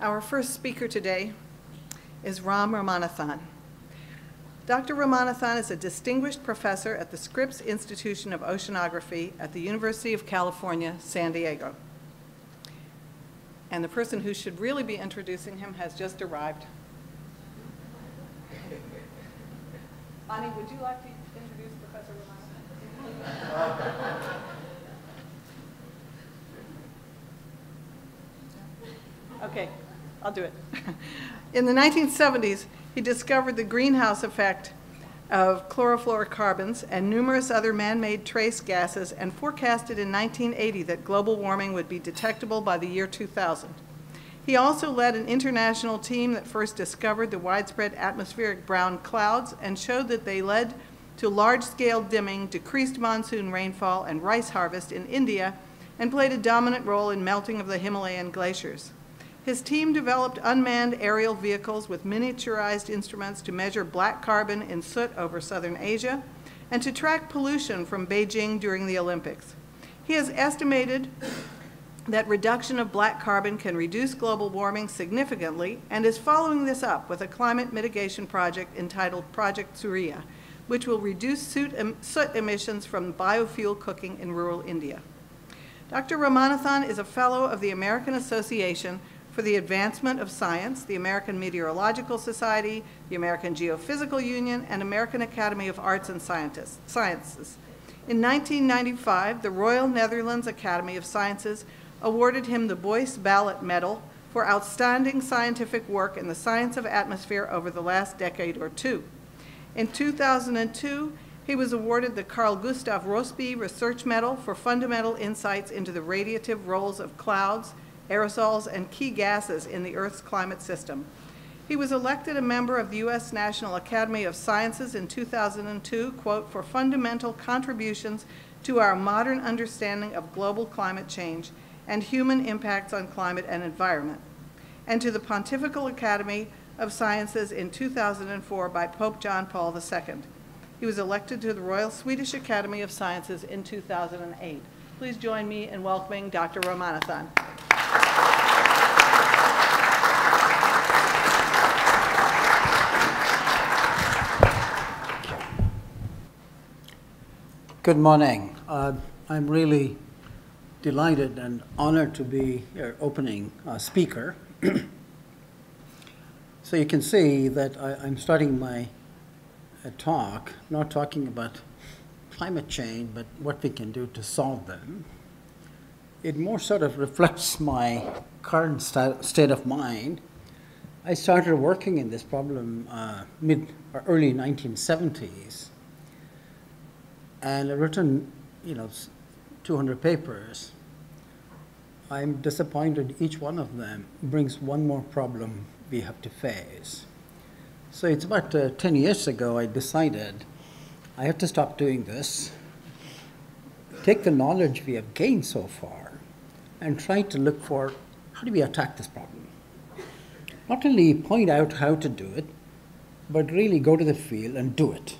Our first speaker today is Ram Ramanathan. Dr. Ramanathan is a distinguished professor at the Scripps Institution of Oceanography at the University of California, San Diego. And the person who should really be introducing him has just arrived. Ani, would you like to introduce Professor Ramanathan? Okay, I'll do it. In the 1970s, he discovered the greenhouse effect of chlorofluorocarbons and numerous other man-made trace gases and forecasted in 1980 that global warming would be detectable by the year 2000. He also led an international team that first discovered the widespread atmospheric brown clouds and showed that they led to large-scale dimming, decreased monsoon rainfall, and rice harvest in India, and played a dominant role in melting of the Himalayan glaciers. His team developed unmanned aerial vehicles with miniaturized instruments to measure black carbon in soot over southern Asia and to track pollution from Beijing during the Olympics. He has estimated that reduction of black carbon can reduce global warming significantly and is following this up with a climate mitigation project entitled Project Surya, which will reduce soot, soot emissions from biofuel cooking in rural India. Dr. Ramanathan is a fellow of the American Association for the Advancement of Science, the American Meteorological Society, the American Geophysical Union, and American Academy of Arts and Sciences. In 1995, the Royal Netherlands Academy of Sciences awarded him the Buys Ballot Medal for outstanding scientific work in the science of atmosphere over the last decade or two. In 2002, he was awarded the Carl Gustav Rossby Research Medal for fundamental insights into the radiative roles of clouds, aerosols, and key gases in the Earth's climate system. He was elected a member of the U.S. National Academy of Sciences in 2002, quote, for fundamental contributions to our modern understanding of global climate change and human impacts on climate and environment, and to the Pontifical Academy of Sciences in 2004 by Pope John Paul II. He was elected to the Royal Swedish Academy of Sciences in 2008. Please join me in welcoming Dr. Ramanathan. Good morning. Uh, I'm really delighted and honored to be your opening uh, speaker. so you can see that I, am starting my uh, talk not talking about climate change, but what we can do to solve them. It more sort of reflects my current st state of mind. I started working in this problem uh, mid or early 1970s, and I've written, you know, 200 papers. I'm disappointed each one of them brings one more problem we have to face. So it's about uh, 10 years ago I decided I have to stop doing this, take the knowledge we have gained so far, and try to look for how do we attack this problem. Not only point out how to do it, but really go to the field and do it.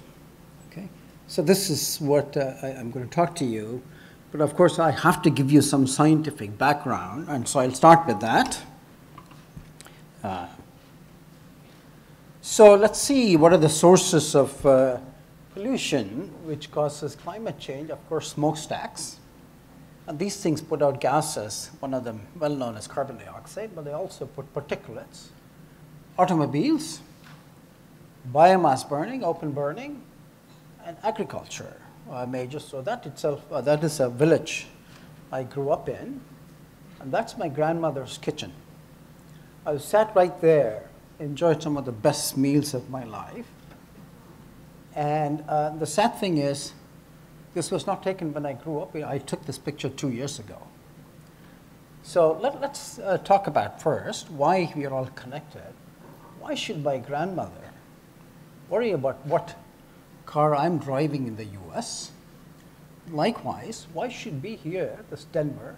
So this is what uh, I, am going to talk to you but of course, I have to give you some scientific background, and so I'll start with that. Uh, so let's see what are the sources of uh, pollution which causes climate change. Of course, smokestacks. And these things put out gases, one of them well known as carbon dioxide, but they also put particulates. Automobiles, biomass burning, open burning, and agriculture uh, major. So that itself, uh, that is a village I grew up in, and that's my grandmother's kitchen. I sat right there, enjoyed some of the best meals of my life. And uh, the sad thing is, this was not taken when I grew up. I took this picture two years ago. So let, us uh, talk about first why we are all connected. Why should my grandmother worry about what car I'm driving in the US. Likewise, why should we here, this Denver,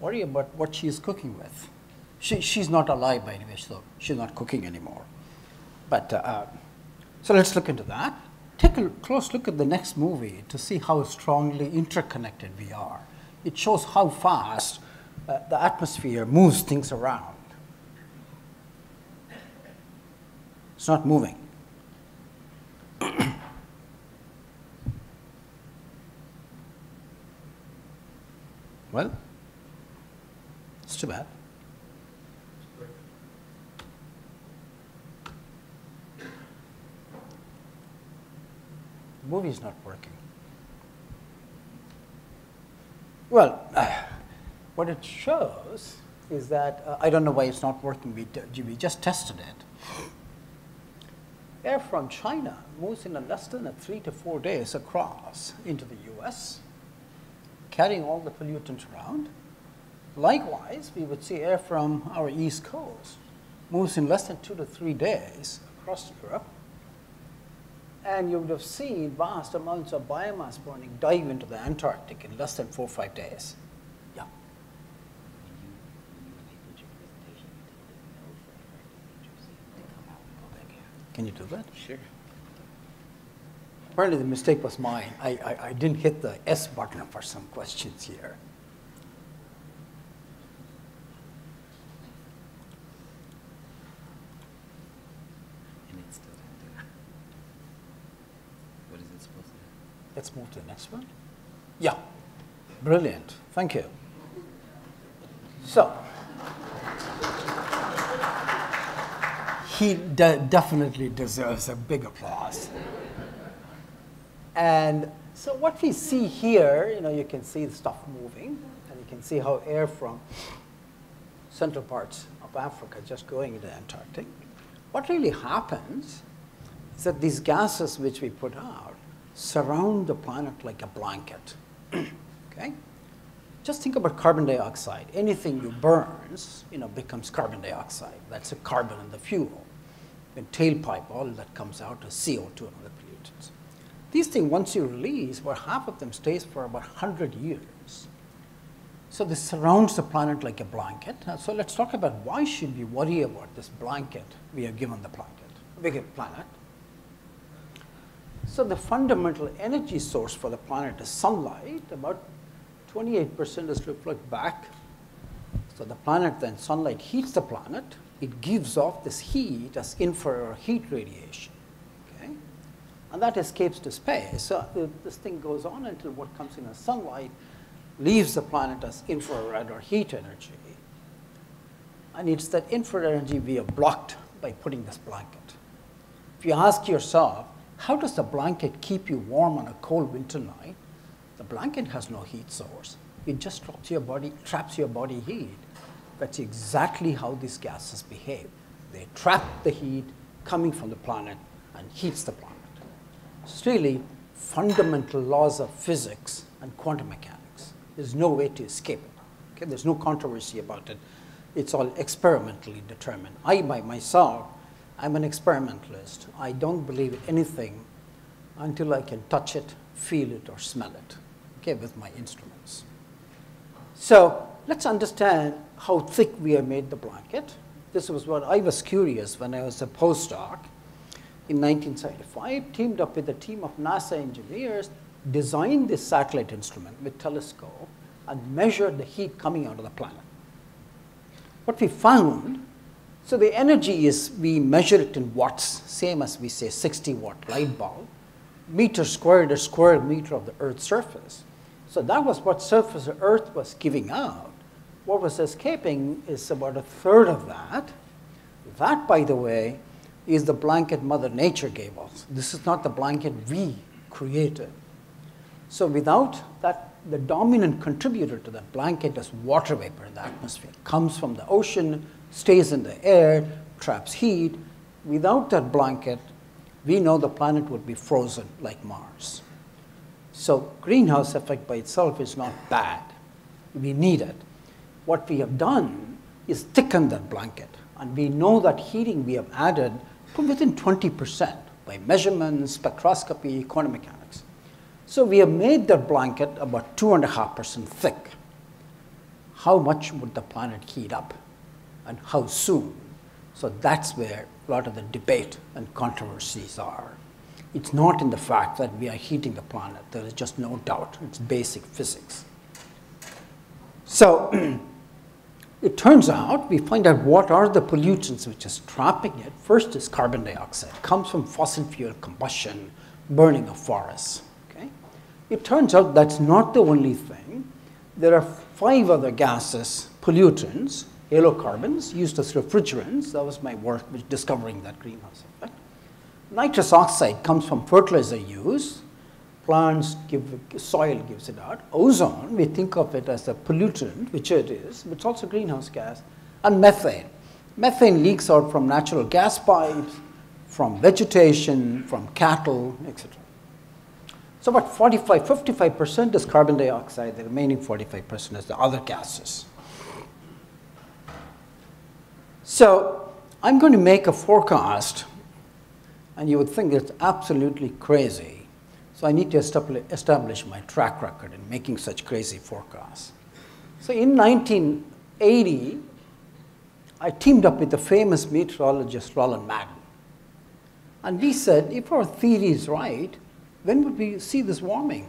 worry about what she is cooking with? She, she's not alive by any way, so she's not cooking anymore. But uh, so let's look into that. Take a close look at the next movie to see how strongly interconnected we are. It shows how fast uh, the atmosphere moves things around. It's not moving. well, it's too bad. The movie is not working. Well, uh, what it shows is that, uh, I don't know why it's not working, we, we just tested it. Air from China moves in a less than a three to four days across into the US, carrying all the pollutants around. Likewise, we would see air from our east coast moves in less than two to three days across Europe, and you would have seen vast amounts of biomass burning dive into the Antarctic in less than four or five days. Yeah. When you, when you were making your presentation, you took the L for Antarctic Features, so you had to come out and go back in. Can you do that? Sure. Apparently, the mistake was mine. I, I, I didn't hit the S button for some questions here. It's still not there. What is it supposed to? Let's move to the next one. Yeah, brilliant. Thank you. So, he de- definitely deserves a big applause. And so, what we see here, you know, you can see the stuff moving, and you can see how air from central parts of Africa just going into the Antarctic. What really happens is that these gases which we put out surround the planet like a blanket. okay? Just think about carbon dioxide. Anything you burns, you know, becomes carbon dioxide. That's a carbon in the fuel. In tailpipe, all that comes out is CO2 and other pollutants. These things, once you release, about half of them stays for about 100 years. So this surrounds the planet like a blanket. So let's talk about why should we worry about this blanket we have given the planet, give planet. So the fundamental energy source for the planet is sunlight. About 28% is reflected back. So the planet then sunlight heats the planet. It gives off this heat as infrared heat radiation. And that escapes to space. So uh, this thing goes on until what comes in as sunlight leaves the planet as infrared or heat energy. And it's that infrared energy we have blocked by putting this blanket. If you ask yourself, how does the blanket keep you warm on a cold winter night? The blanket has no heat source. It just traps your body, traps your body heat. That's exactly how these gases behave. They trap the heat coming from the planet and heats the planet. It's really fundamental laws of physics and quantum mechanics. There's no way to escape it. Okay? There's no controversy about it. It's all experimentally determined. I, by myself, I'm an experimentalist. I don't believe anything until I can touch it, feel it, or smell it, okay, with my instruments. So let's understand how thick we have made the blanket. This was what I was curious when I was a postdoc in 1975, teamed up with a team of NASA engineers, designed this satellite instrument with telescope and measured the heat coming out of the planet. What we found, so the energy is, we measure it in watts, same as we say 60 watt light bulb, meter squared is square meter of the Earth's surface. So that was what surface of Earth was giving out. What was escaping is about a third of that. That, by the way, is the blanket Mother Nature gave us. This is not the blanket we created. So without that, the dominant contributor to that blanket is water vapor in the atmosphere. Comes from the ocean, stays in the air, traps heat. Without that blanket, we know the planet would be frozen like Mars. So greenhouse effect by itself is not bad. We need it. What we have done is thicken that blanket. And we know that heating we have added to within 20% by measurements, spectroscopy, quantum mechanics. So we have made that blanket about two and a half percent thick. How much would the planet heat up and how soon? So that's where a lot of the debate and controversies are. It's not in the fact that we are heating the planet, there is just no doubt. It's basic physics. So, it turns out we find out what are the pollutants which is trapping it. First is carbon dioxide, comes from fossil fuel combustion, burning of forests. Okay? It turns out that's not the only thing. There are five other gases, pollutants, halocarbons used as refrigerants. That was my work discovering that greenhouse effect. Nitrous oxide comes from fertilizer use. Plants give, soil gives it out. Ozone, we think of it as a pollutant, which it is, but it's also greenhouse gas. And methane. Methane leaks out from natural gas pipes, from vegetation, from cattle, etc. So about 45, 55% is carbon dioxide, the remaining 45% is the other gases. So I'm going to make a forecast, and you would think it's absolutely crazy. So I need to establish my track record in making such crazy forecasts. So in 1980, I teamed up with the famous meteorologist Roland Madden. And we said, if our theory is right, when would we see this warming?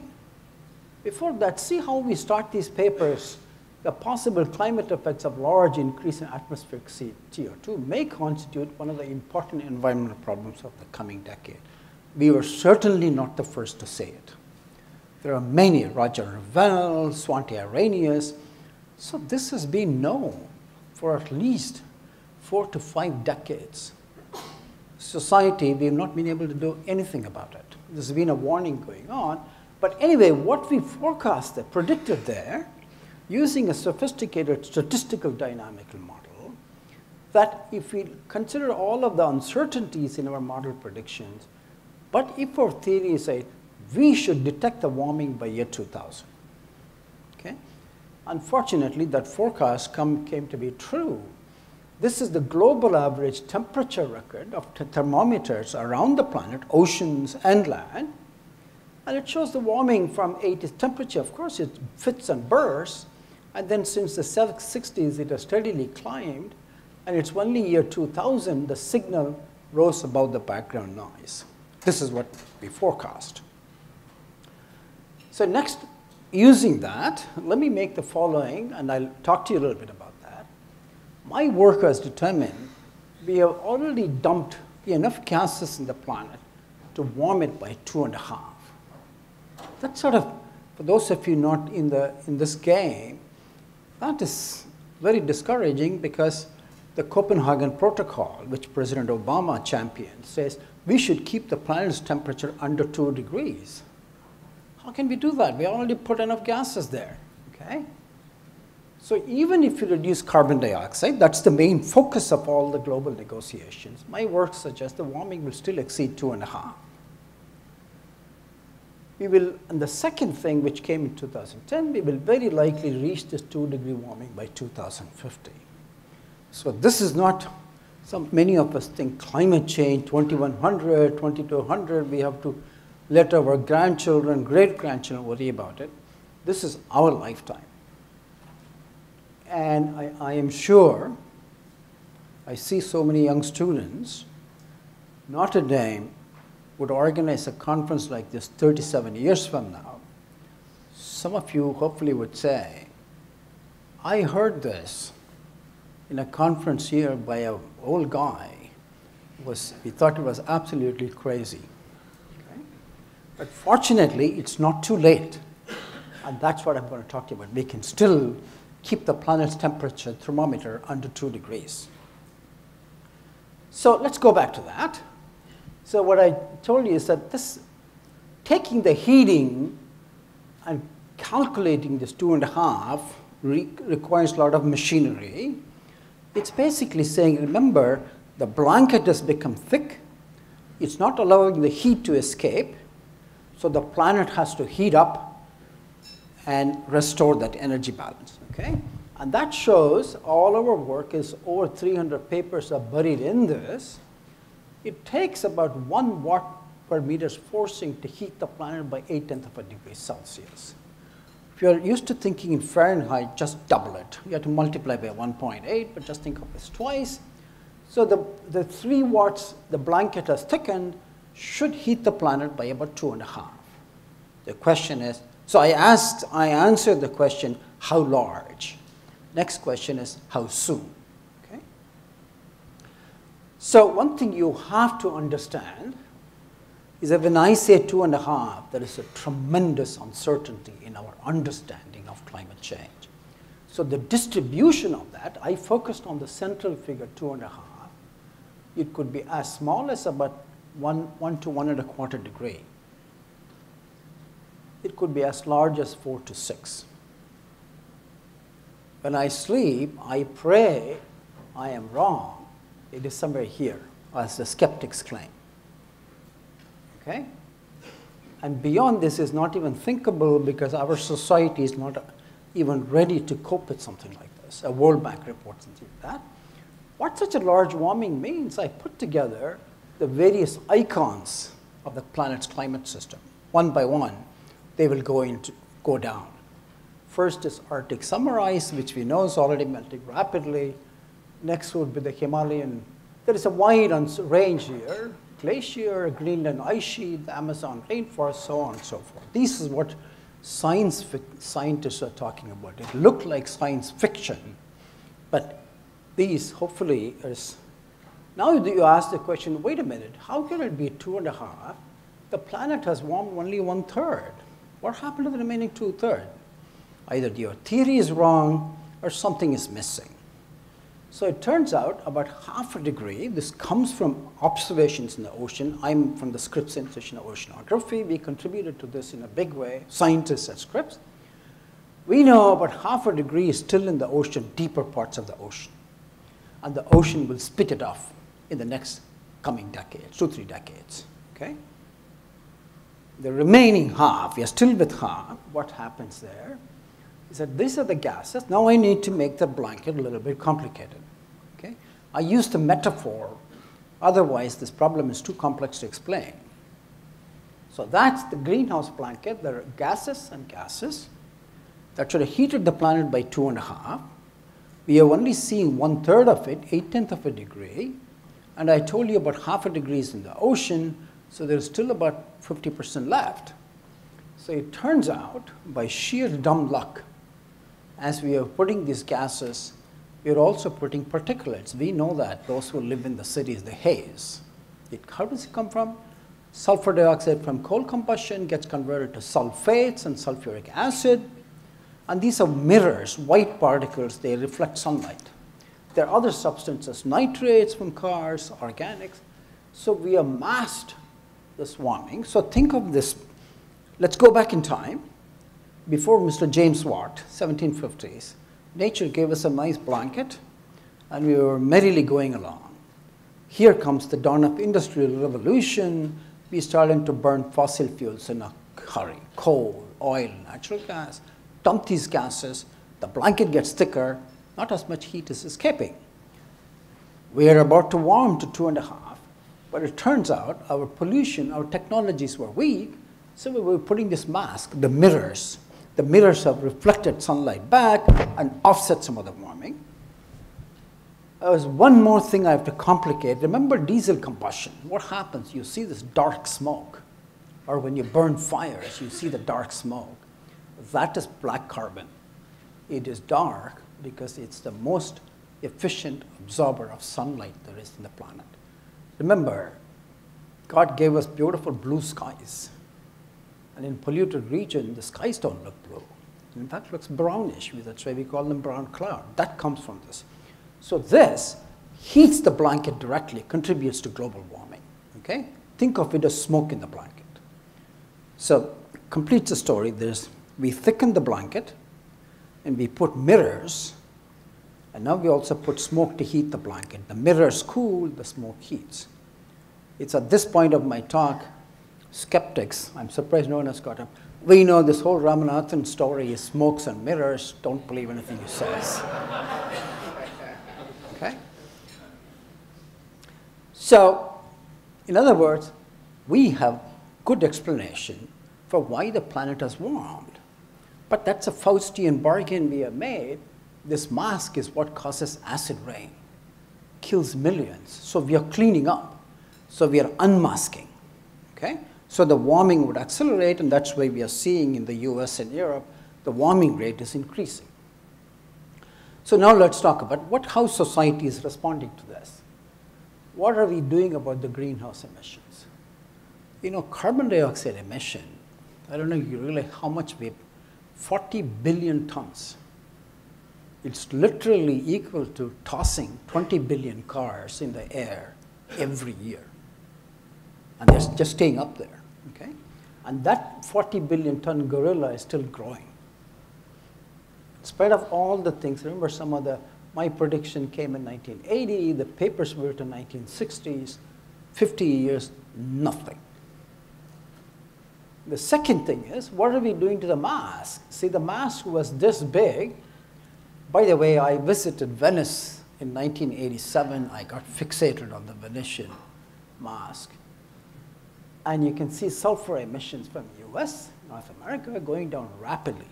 Before that, see how we start these papers the possible climate effects of large increase in atmospheric CO2 may constitute one of the important environmental problems of the coming decade. We were certainly not the first to say it. There are many, Roger Revelle, Svante Arrhenius. So this has been known for at least four to five decades. Society, we have not been able to do anything about it. There's been a warning going on. But anyway, what we forecasted, predicted there, using a sophisticated statistical dynamical model that if we consider all of the uncertainties in our model predictions, but if our theory right, we should detect the warming by year 2000. Okay? Unfortunately, that forecast come, came to be true. This is the global average temperature record of thermometers around the planet, oceans and land. And it shows the warming from 80 temperature. Of course, it fits and bursts, and then since the 60s, it has steadily climbed. And it's only year 2000 the signal rose above the background noise. This is what we forecast. So next, using that, let me make the following, and I'll talk to you a little bit about that. My work has determined we have already dumped enough gases in the planet to warm it by two and a half. That's sort of, for those of you not in, the, in this game, that is very discouraging because the Copenhagen Protocol, which President Obama championed, says we should keep the planet's temperature under 2 degrees. How can we do that? We already put enough gases there. Okay? So even if you reduce carbon dioxide, that's the main focus of all the global negotiations. My work suggests the warming will still exceed two and a half we will, and the second thing which came in 2010, we will very likely reach this 2 degree warming by 2050. So this is not, some, many of us think climate change, 2100, 2200, we have to let our grandchildren, great grandchildren worry about it. This is our lifetime. And I, I am sure, I see so many young students, Notre Dame would organize a conference like this 37 years from now, some of you hopefully would say, I heard this in a conference here by an old guy. Was, he thought it was absolutely crazy. Okay? But fortunately, it's not too late. And that's what I'm going to talk to you about. We can still keep the planet's temperature thermometer under 2 degrees. So let's go back to that. So what I told you is that this, taking the heating and calculating this two and a half re requires a lot of machinery. It's basically saying, remember, the blanket has become thick. It's not allowing the heat to escape. So the planet has to heat up and restore that energy balance. Okay? And that shows all our work is over 300 papers are buried in this. It takes about one watt per meter forcing to heat the planet by 8 tenths of a degree Celsius. If you're used to thinking in Fahrenheit, just double it. You have to multiply by 1.8, but just think of this twice. So the, the 3 watts the blanket has thickened should heat the planet by about two and a half. The question is, so I asked, I answered the question, how large? Next question is how soon? Okay? So one thing you have to understand is that when I say two and a half, there is a tremendous uncertainty in our understanding of climate change. So the distribution of that, I focused on the central figure, two and a half. It could be as small as about one, one to one and a quarter degree. It could be as large as four to six. When I sleep, I pray I am wrong. It is somewhere here, as the skeptics claim. Okay? And beyond this is not even thinkable because our society is not even ready to cope with something like this. A World Bank report something like that. What such a large warming means, I put together the various icons of the planet's climate system. One by one, they will go into go down. First is Arctic summer ice, which we know is already melting rapidly. Next would be the Himalayan. There is a wide range here. Glacier, Greenland ice sheet, the Amazon rainforest, so on and so forth. This is what science scientists are talking about. It looked like science fiction, but these hopefully is. Now you ask the question, wait a minute, how can it be two and a half? The planet has warmed only one third. What happened to the remaining two thirds? Either your theory is wrong or something is missing. So it turns out about half a degree, this comes from observations in the ocean. I'm from the Scripps Institution of Oceanography. We contributed to this in a big way, scientists at Scripps. We know about half a degree is still in the ocean, deeper parts of the ocean. And the ocean will spit it off in the next coming decades, two, three decades. Okay? The remaining half, we are still with half. What happens there is that these are the gases. Now I need to make the blanket a little bit complicated. I used a metaphor, otherwise this problem is too complex to explain. So that's the greenhouse blanket. There are gases and gases that should have heated the planet by two and a half. We are only seeing one third of it, eight tenths of a degree. And I told you about half a degree is in the ocean, so there's still about 50% left. So it turns out, by sheer dumb luck, as we are putting these gases, are also putting particulates. We know that those who live in the cities, the haze. It, how does it come from? Sulfur dioxide from coal combustion gets converted to sulfates and sulfuric acid. And these are mirrors, white particles, they reflect sunlight. There are other substances, nitrates from cars, organics. So we amassed this warming. So think of this. Let's go back in time before Mr. James Watt, 1750s, nature gave us a nice blanket and we were merrily going along. Here comes the dawn of industrial revolution. We started to burn fossil fuels in a hurry, coal, oil, natural gas, dump these gases, the blanket gets thicker, not as much heat is escaping. We are about to warm to two and a half, but it turns out our pollution, our technologies were weak, so we were putting this mask, the mirrors, the mirrors have reflected sunlight back and offset some of the warming. There's one more thing I have to complicate. Remember diesel combustion. What happens? You see this dark smoke. Or when you burn fires, you see the dark smoke. That is black carbon. It is dark because it's the most efficient absorber of sunlight there is in the planet. Remember, God gave us beautiful blue skies. And in polluted region, the skies don't look blue. In fact, looks brownish. That's why we call them brown cloud. That comes from this. So this heats the blanket directly, contributes to global warming. Okay? Think of it as smoke in the blanket. So completes the story. There's, we thicken the blanket and we put mirrors and now we also put smoke to heat the blanket. The mirrors cool, the smoke heats. It's at this point of my talk skeptics, I'm surprised no one has got up. We know this whole Ramanathan story is smokes and mirrors. Don't believe anything he says. okay? So, in other words, we have good explanation for why the planet has warmed. But that's a Faustian bargain we have made. This mask is what causes acid rain, kills millions. So we are cleaning up. So we are unmasking. Okay? So the warming would accelerate, and that's why we are seeing in the US and Europe the warming rate is increasing. So now let's talk about what, how society is responding to this. What are we doing about the greenhouse emissions? You know, carbon dioxide emission, I don't know you realize how much we, 40 billion tons. It's literally equal to tossing 20 billion cars in the air every year. And they're just staying up there, okay? And that 40 billion ton gorilla is still growing In spite of all the things, remember some of the, my prediction came in 1980, the papers were written in 1960s, 50 years, nothing. The second thing is, what are we doing to the mask? See, the mask was this big. By the way, I visited Venice in 1987. I got fixated on the Venetian mask. And you can see sulfur emissions from US, North America, going down rapidly.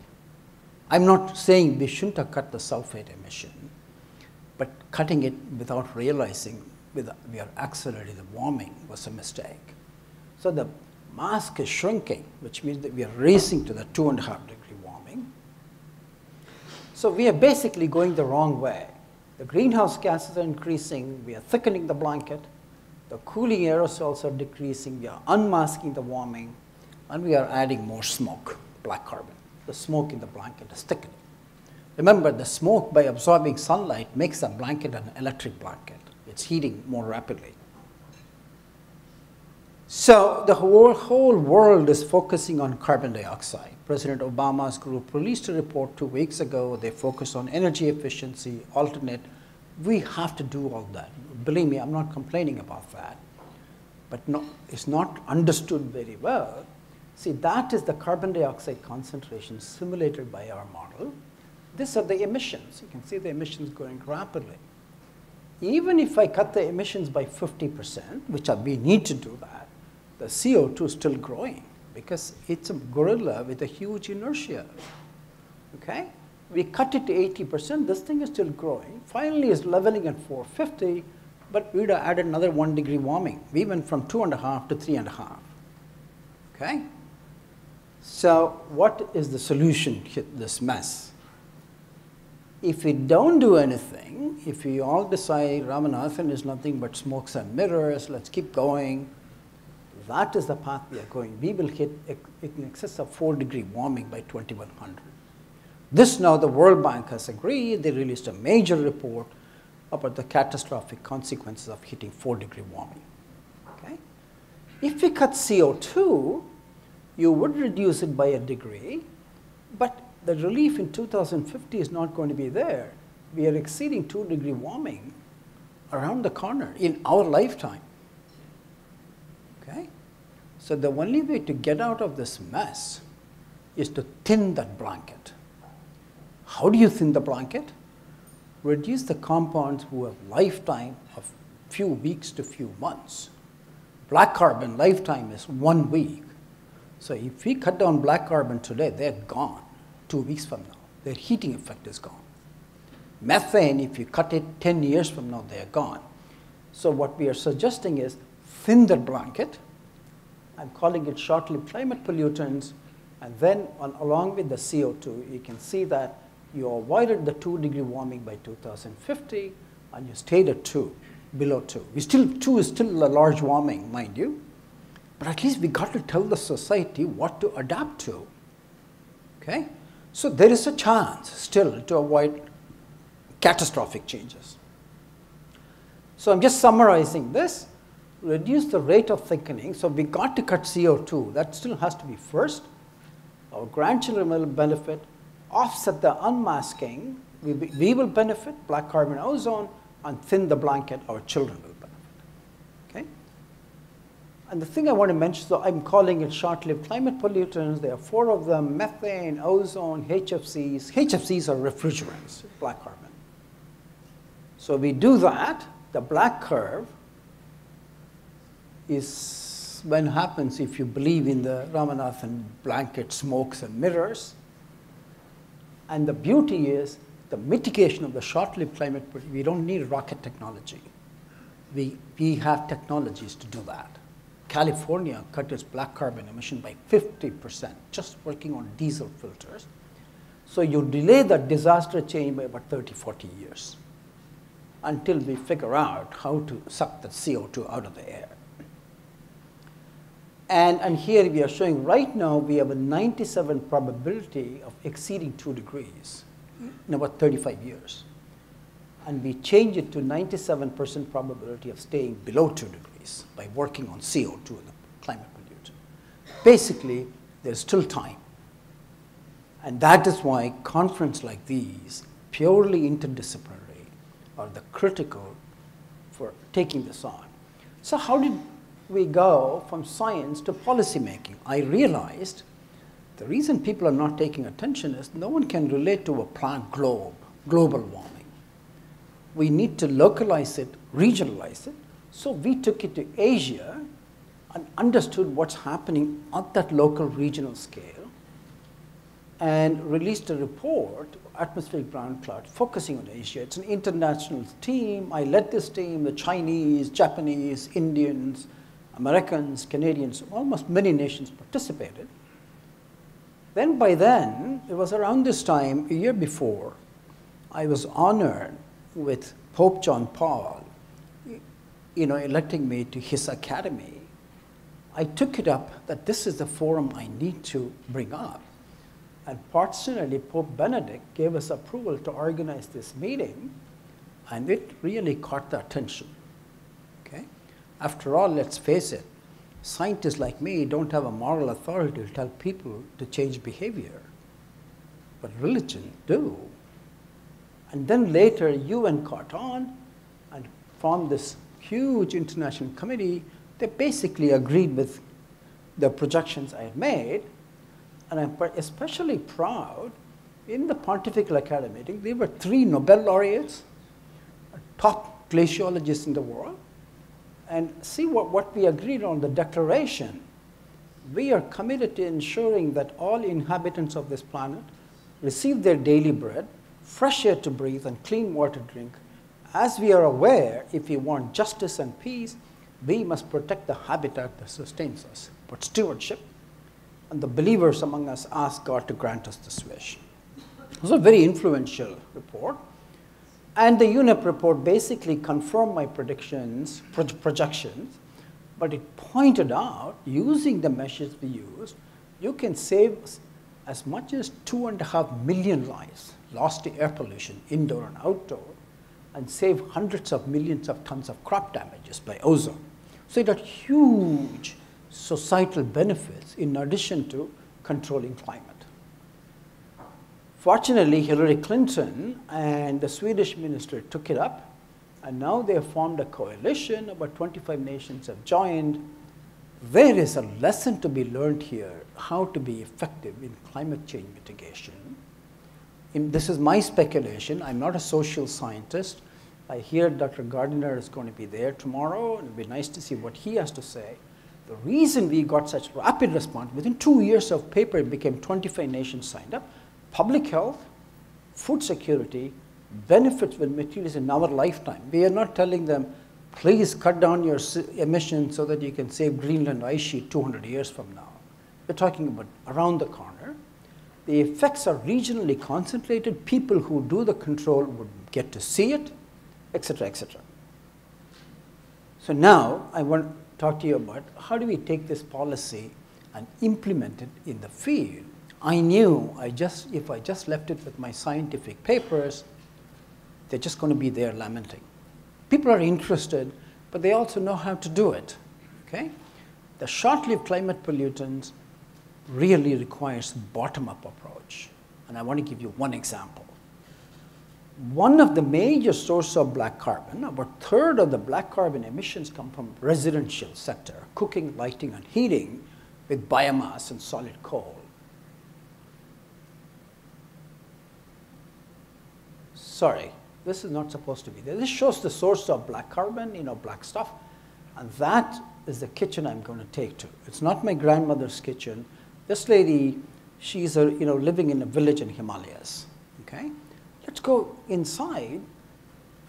I'm not saying we shouldn't have cut the sulfate emission, but cutting it without realizing we are accelerating the warming was a mistake. So the mask is shrinking, which means that we are racing to the two and a half degree warming. So we are basically going the wrong way. The greenhouse gases are increasing, we are thickening the blanket, the cooling aerosols are decreasing, we are unmasking the warming, and we are adding more smoke, black carbon the smoke in the blanket is thickening. Remember, the smoke, by absorbing sunlight, makes the blanket an electric blanket. It's heating more rapidly. So the whole, whole world is focusing on carbon dioxide. President Obama's group released a report two weeks ago. They focus on energy efficiency, alternate. We have to do all that. Believe me, I'm not complaining about that. But no, it's not understood very well See, that is the carbon dioxide concentration simulated by our model. These are the emissions. You can see the emissions going rapidly. Even if I cut the emissions by 50%, which we need to do that, the CO2 is still growing because it's a gorilla with a huge inertia. Okay? We cut it to 80%, this thing is still growing. Finally, it's leveling at 450, but we'd added another one degree warming. We went from two and a half to three and a half. Okay? So what is the solution to this mess? If we don't do anything, if we all decide Ramanathan is nothing but smokes and mirrors, let's keep going, that is the path we are going. We will hit in excess of 4 degree warming by 2100. This now the World Bank has agreed. They released a major report about the catastrophic consequences of hitting 4 degree warming. Okay? If we cut CO2, you would reduce it by a degree, but the relief in 2050 is not going to be there. We are exceeding 2 degree warming around the corner in our lifetime. Okay? So the only way to get out of this mess is to thin that blanket. How do you thin the blanket? Reduce the compounds who have lifetime of few weeks to few months. Black carbon lifetime is one week. So if we cut down black carbon today, they're gone two weeks from now. Their heating effect is gone. Methane, if you cut it 10 years from now, they're gone. So what we are suggesting is thin the blanket. I'm calling it short-lived climate pollutants. And then on, along with the CO2, you can see that you avoided the 2 degree warming by 2050 and you stayed at 2, below 2. We still, 2 is still a large warming, mind you. But at least we got to tell the society what to adapt to. Okay? So there is a chance still to avoid catastrophic changes. So I'm just summarizing this. Reduce the rate of thickening. So we got to cut CO2. That still has to be first. Our grandchildren will benefit. Offset the unmasking. We, we will benefit, black carbon ozone, and thin the blanket, our children will benefit. Okay? and the thing I want to mention, so I'm calling it short-lived climate pollutants. There are four of them, methane, ozone, HFCs. HFCs are refrigerants, black carbon. So we do that. The black curve is when happens if you believe in the Ramanathan blanket smokes and mirrors. And the beauty is the mitigation of the short-lived climate, we don't need rocket technology. We, we have technologies to do that. California cut its black carbon emission by 50%, just working on diesel filters. So you delay that disaster change by about 30, 40 years until we figure out how to suck the CO2 out of the air. And, and here we are showing right now we have a 97 probability of exceeding 2 degrees in about 35 years. And we change it to 97% probability of staying below 2 degrees by working on CO2, and the climate pollutant. Basically, there's still time. And that is why conferences like these, purely interdisciplinary, are the critical for taking this on. So how did we go from science to policy making? I realized the reason people are not taking attention is no one can relate to a plant globe, global warming. We need to localize it, regionalize it. So we took it to Asia and understood what's happening at that local regional scale and released a report, Atmospheric Brown Cloud, focusing on Asia. It's an international team. I led this team, the Chinese, Japanese, Indians, Americans, Canadians, almost many nations participated. Then by then, it was around this time, a year before, I was honored with Pope John Paul, you know, electing me to his academy. I took it up that this is the forum I need to bring up. And fortunately, Pope Benedict gave us approval to organize this meeting, and it really caught the attention. Okay? After all, let's face it, scientists like me don't have a moral authority to tell people to change behavior, but religion do. And then later, UN caught on and formed this huge international committee. They basically agreed with the projections I had made, and I'm especially proud in the Pontifical Academy meeting, there were three Nobel laureates, top glaciologists in the world, and see what, what we agreed on the declaration. We are committed to ensuring that all inhabitants of this planet receive their daily bread, fresh air to breathe, and clean water to drink. As we are aware, if we want justice and peace, we must protect the habitat that sustains us. But stewardship and the believers among us ask God to grant us this wish. It was a very influential report. And the UNEP report basically confirmed my predictions, projections, but it pointed out, using the measures we used, you can save as much as two and a half million lives lost to air pollution, indoor and outdoor, and save hundreds of millions of tons of crop damages by ozone. So it had huge societal benefits in addition to controlling climate. Fortunately, Hillary Clinton and the Swedish minister took it up, and now they have formed a coalition. About 25 nations have joined. There is a lesson to be learned here how to be effective in climate change mitigation. In, this is my speculation. I'm not a social scientist. I hear Dr. Gardiner is going to be there tomorrow, and it'd be nice to see what he has to say. The reason we got such rapid response, within two years of paper, it became 25 nations signed up. Public health, food security, benefits with materials in our lifetime. We are not telling them, please cut down your emissions so that you can save Greenland ice sheet 200 years from now. We're talking about around the corner. The effects are regionally concentrated. People who do the control would get to see it, etc., etc. So now I want to talk to you about how do we take this policy and implement it in the field. I knew I just, if I just left it with my scientific papers, they're just going to be there lamenting. People are interested, but they also know how to do it. Okay? The short-lived climate pollutants really requires bottom-up approach. And I want to give you one example one of the major sources of black carbon, about a third of the black carbon emissions come from residential sector, cooking, lighting, and heating with biomass and solid coal. Sorry, this is not supposed to be there. This shows the source of black carbon, you know, black stuff. And that is the kitchen I'm going to take to. It's not my grandmother's kitchen. This lady, she's a, you know, living in a village in Himalayas, okay? let's go inside.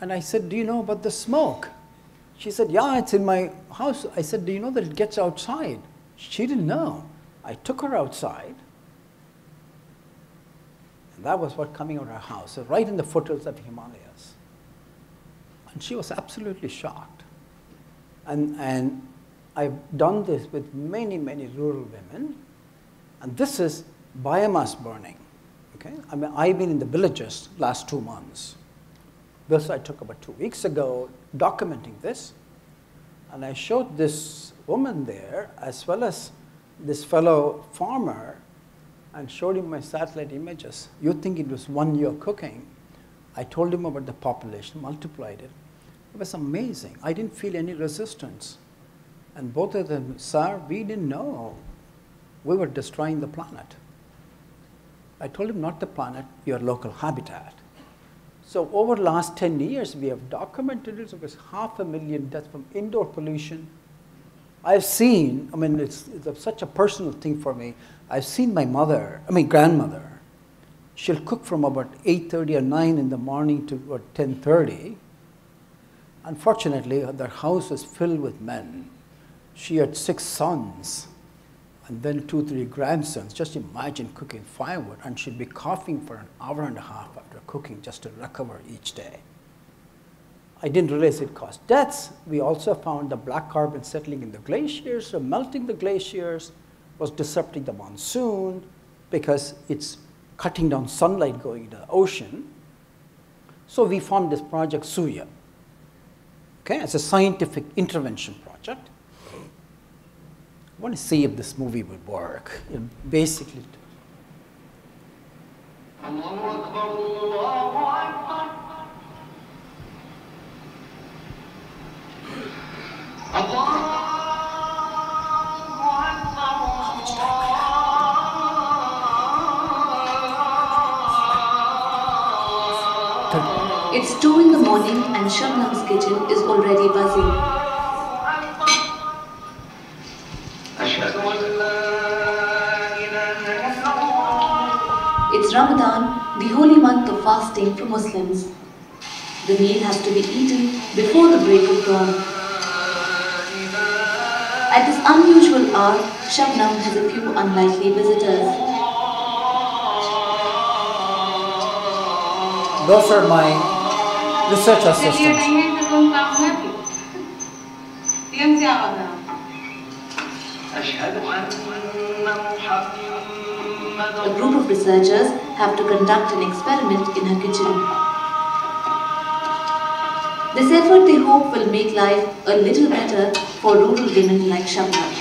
And I said, do you know about the smoke? She said, yeah, it's in my house. I said, do you know that it gets outside? She didn't know. I took her outside. That was what coming out of her house, right in the foothills of the Himalayas. And she was absolutely shocked. And, and I've done this with many, many rural women. And this is biomass burning. Okay? I mean, I've been in the villages last two months. This I took about two weeks ago, documenting this. And I showed this woman there, as well as this fellow farmer, and showed him my satellite images. You think it was one year cooking. I told him about the population, multiplied it. It was amazing. I didn't feel any resistance. And both of them, sir, we didn't know. We were destroying the planet. I told him, not the planet, your local habitat. So over the last 10 years, we have documented it. So it's half a million deaths from indoor pollution. I've seen, I mean, it's, it's such a personal thing for me. I've seen my mother, I mean, grandmother. She'll cook from about 8.30 or 9 in the morning to about 10.30. Unfortunately, their house was filled with men. She had six sons and then two, three grandsons. Just imagine cooking firewood, and she'd be coughing for an hour and a half after cooking just to recover each day. I didn't realize it caused deaths. We also found the black carbon settling in the glaciers, so melting the glaciers was disrupting the monsoon because it's cutting down sunlight going into the ocean. So we formed this project Surya. Okay, it's a scientific intervention project. I want to see if this movie would work. It basically, it's 2 in the morning and Shabnam's kitchen is already buzzing. It's Ramadan, the holy month of fasting for Muslims. The meal has to be eaten before the break of dawn at this unusual hour, Shabnam has a few unlikely visitors. Those are my research assistants. A group of researchers have to conduct an experiment in her kitchen. This effort they hope will make life a little better for rural women like Shabnam.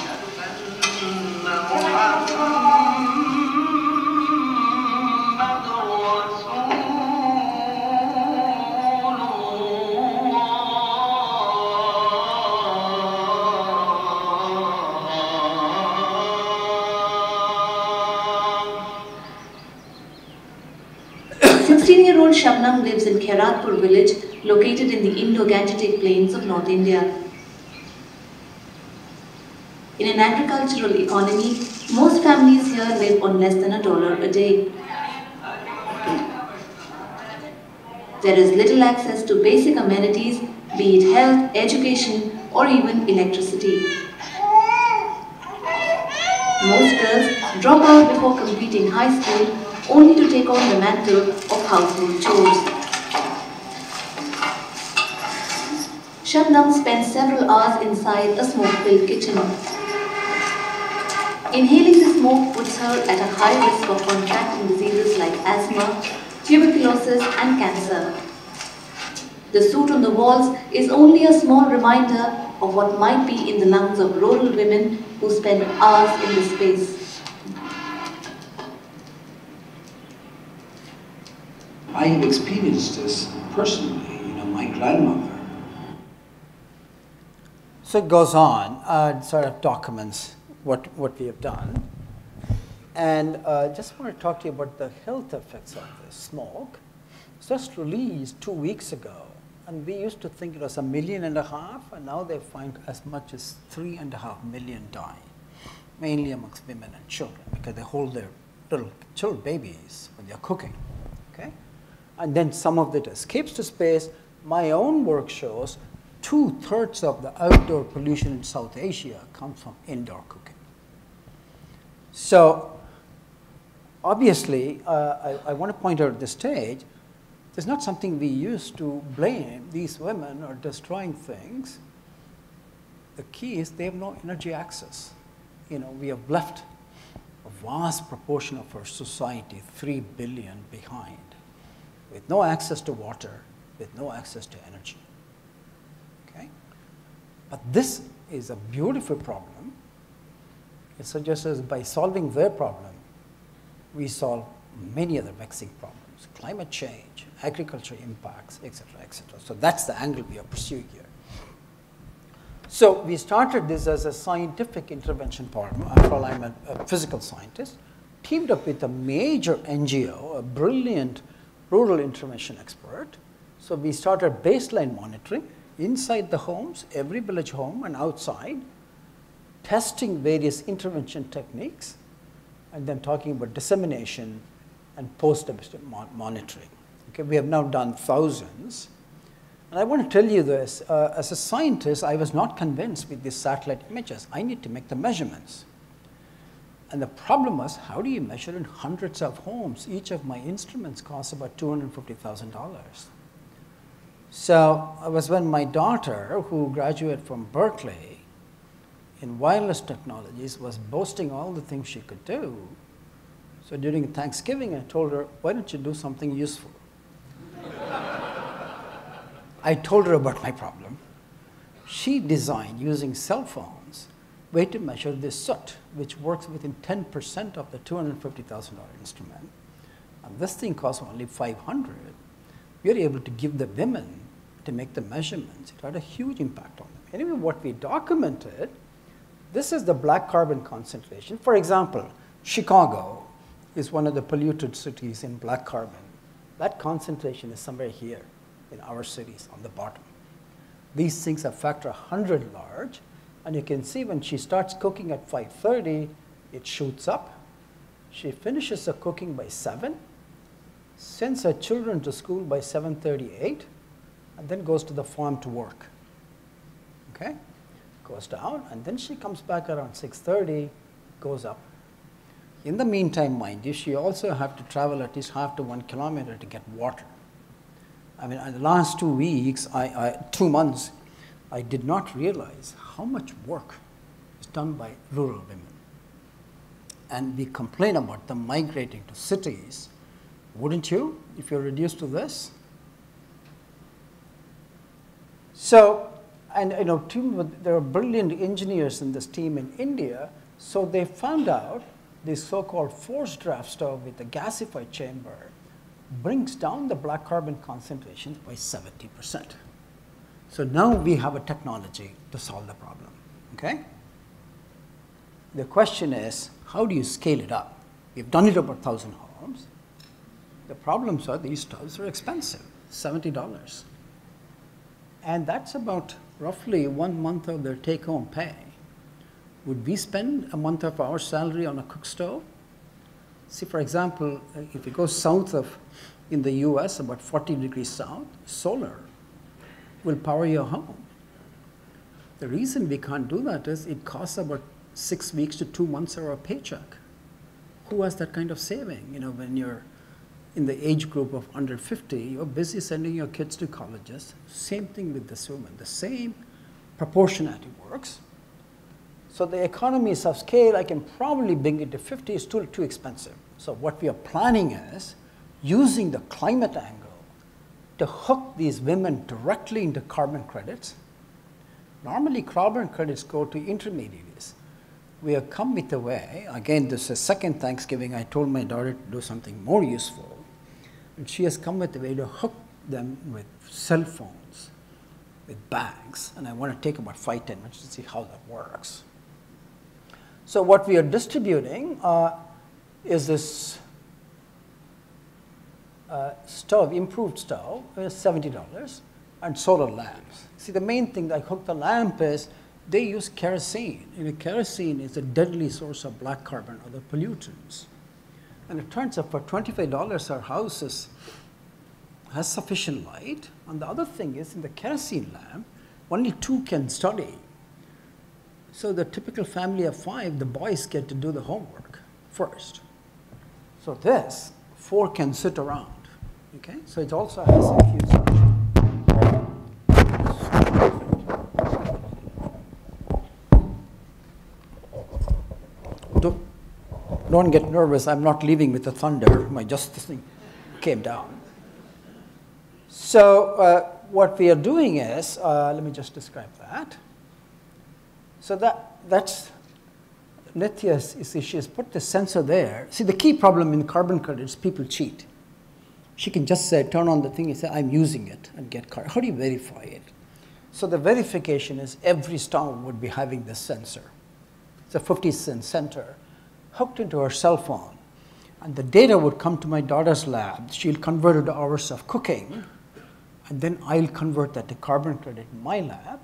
Shabnam lives in Kheratpur village located in the Indo-Gangetic plains of North India. In an agricultural economy, most families here live on less than a dollar a day. There is little access to basic amenities, be it health, education, or even electricity. Most girls drop out before completing high school only to take on the mantle of household chores. Shabnam spends several hours inside a smoke-filled kitchen. Inhaling the smoke puts her at a high risk of contracting diseases like asthma, tuberculosis, and cancer. The soot on the walls is only a small reminder of what might be in the lungs of rural women who spend hours in this space. I have experienced this personally. You know, my grandmother. So it goes on, uh, sort of documents what, what we have done. And uh, just want to talk to you about the health effects of this smoke. It's just released two weeks ago, and we used to think it was a million and a half, and now they find as much as three and a half million dying, mainly amongst women and children, because they hold their little children, babies, when they're cooking. Okay? And then some of it escapes to space. My own work shows two thirds of the outdoor pollution in South Asia comes from indoor cooking. So, obviously, uh, I, I want to point out at this stage, there's not something we use to blame these women are destroying things. The key is they have no energy access. You know, we have left a vast proportion of our society, 3 billion behind, with no access to water, with no access to energy. Okay? But this is a beautiful problem. It suggests us by solving their problem, we solve many other vexing problems climate change, agriculture impacts, etc., etc. So that's the angle we are pursuing here. So we started this as a scientific intervention problem. After all, I'm a, a physical scientist. Teamed up with a major NGO, a brilliant rural intervention expert. So we started baseline monitoring inside the homes, every village home, and outside, testing various intervention techniques, and then talking about dissemination and post monitoring. Okay, we have now done thousands. And I want to tell you this uh, as a scientist, I was not convinced with these satellite images. I need to make the measurements. And the problem was, how do you measure in hundreds of homes? Each of my instruments costs about $250,000. So it was when my daughter, who graduated from Berkeley in wireless technologies, was boasting all the things she could do. So during Thanksgiving, I told her, why don't you do something useful? I told her about my problem. She designed using cell phones way to measure this soot, which works within 10% of the $250,000 instrument. And this thing costs only 500. We are able to give the women to make the measurements. It had a huge impact on them. Anyway, what we documented, this is the black carbon concentration. For example, Chicago is one of the polluted cities in black carbon. That concentration is somewhere here in our cities on the bottom. These things are factor 100 large, and you can see when she starts cooking at 5.30, it shoots up. She finishes her cooking by 7, sends her children to school by 7.38, and then goes to the farm to work. Okay? Goes down, and then she comes back around 6.30, goes up. In the meantime, mind you, she also have to travel at least half to one kilometer to get water. I mean, in the last two weeks, I, I, two months, I did not realize how much work is done by rural women. And we complain about them migrating to cities. Wouldn't you, if you're reduced to this? So, and you know, team, there are brilliant engineers in this team in India, so they found out this so-called forced draft stove with a gasified chamber brings down the black carbon concentration by 70%. So now we have a technology to solve the problem, okay? The question is, how do you scale it up? We've done it over 1,000 homes. The problems are these stoves are expensive, $70. And that's about roughly one month of their take-home pay. Would we spend a month of our salary on a cook stove? See, for example, if you go south of, in the US, about 40 degrees south, solar will power your home. The reason we can't do that is it costs about six weeks to two months of our paycheck. Who has that kind of saving? You know, when you're in the age group of under 50, you're busy sending your kids to colleges. Same thing with this woman. The same proportionality works. So the economies of scale, I can probably bring it to 50, is still too expensive. So what we are planning is using the climate angle to hook these women directly into carbon credits. Normally carbon credits go to intermediaries. We have come with a way, again this is second Thanksgiving, I told my daughter to do something more useful. And she has come with a way to hook them with cell phones, with bags. And I want to take about five, 10 minutes to see how that works. So what we are distributing uh, is this uh, stove, improved stove, is $70, and solar lamps. See, the main thing that hooked the lamp is they use kerosene. Know, kerosene is a deadly source of black carbon, other pollutants. And it turns out for $25, our house has sufficient light. And the other thing is, in the kerosene lamp, only two can study. So the typical family of five, the boys get to do the homework first. So this, four can sit around. Okay, so it also has a few. Don't, don't get nervous. I'm not leaving with the thunder. My just this thing came down. So uh, what we are doing is, uh, let me just describe that. So that that's Nitya, she has put the sensor there. See, the key problem in carbon credits, people cheat. She can just say, turn on the thing and say, I'm using it and get card. How do you verify it? So the verification is every stove would be having this sensor. It's a 50 cent sensor hooked into her cell phone. And the data would come to my daughter's lab. She'll convert it to hours of cooking. And then I'll convert that to carbon credit in my lab.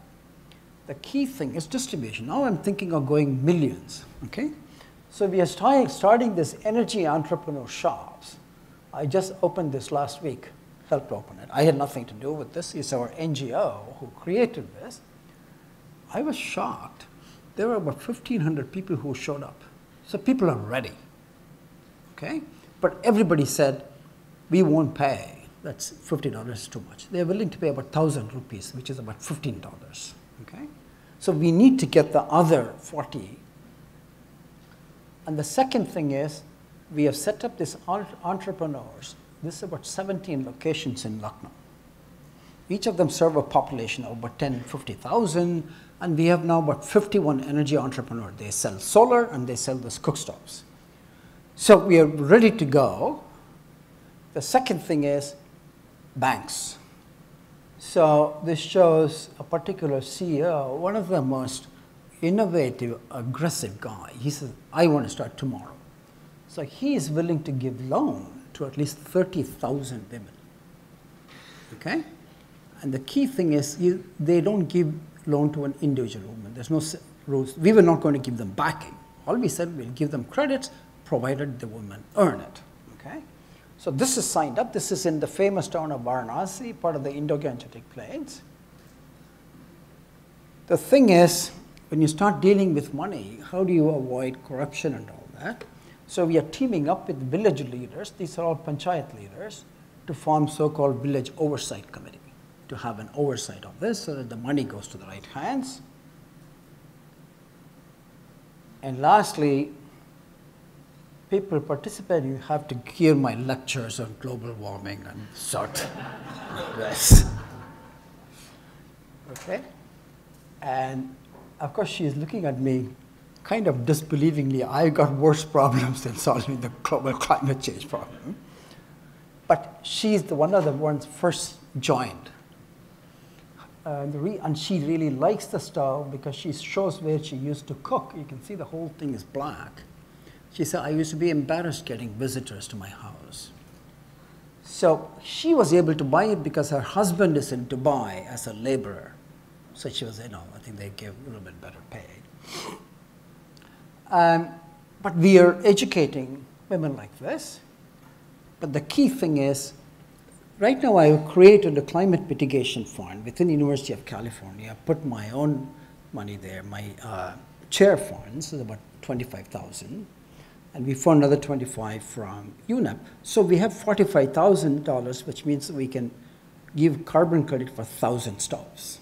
The key thing is distribution. Now I'm thinking of going millions. Okay? So we are starting, starting this energy entrepreneur shops. I just opened this last week, helped open it. I had nothing to do with this. It's our NGO who created this. I was shocked. There were about 1,500 people who showed up. So people are ready. Okay? But everybody said, we won't pay. That's $50 is too much. They're willing to pay about 1,000 rupees, which is about $15. Okay? So we need to get the other 40 and the second thing is, we have set up these entrepreneurs. This is about 17 locations in Lucknow. Each of them serve a population of about 10, 50,000, and we have now about 51 energy entrepreneurs. They sell solar and they sell those cookstoves. So we are ready to go. The second thing is banks. So this shows a particular CEO, one of the most innovative, aggressive guy. He says, I want to start tomorrow. So he is willing to give loan to at least 30,000 women. Okay? And the key thing is you, they don't give loan to an individual woman. There's no rules. We were not going to give them backing. All we said, we'll give them credits provided the women earn it. Okay? So this is signed up. This is in the famous town of Varanasi, part of the Indo-Gangetic Plains. The thing is, when you start dealing with money, how do you avoid corruption and all that? So we are teaming up with village leaders, these are all panchayat leaders, to form so-called village oversight committee, to have an oversight of this so that the money goes to the right hands. And lastly, people participating have to hear my lectures on global warming and sort yes. Okay? And of course, she is looking at me kind of disbelievingly. I've got worse problems than solving the global climate change problem. But she's the one of the ones first joined. Uh, and she really likes the stove because she shows where she used to cook. You can see the whole thing is black. She said, I used to be embarrassed getting visitors to my house. So she was able to buy it because her husband is in Dubai as a laborer. So she was, you know, I think they gave a little bit better paid. Um, but we are educating women like this. But the key thing is, right now I have created a climate mitigation fund within the University of California. I put my own money there. My uh, chair funds is about 25,000 and we fund another 25 from UNEP. So we have $45,000, which means we can give carbon credit for 1,000 stoves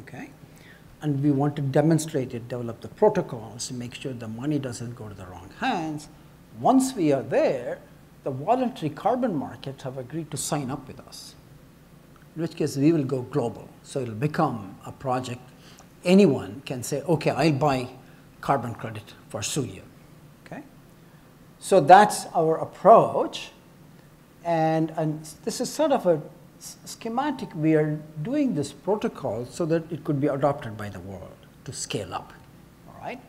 okay? And we want to demonstrate it, develop the protocols, to make sure the money doesn't go to the wrong hands. Once we are there, the voluntary carbon markets have agreed to sign up with us, in which case we will go global. So it'll become a project. Anyone can say, okay, I'll buy carbon credit for Surya, okay? So that's our approach. And, and this is sort of a schematic, we are doing this protocol so that it could be adopted by the world to scale up. All right?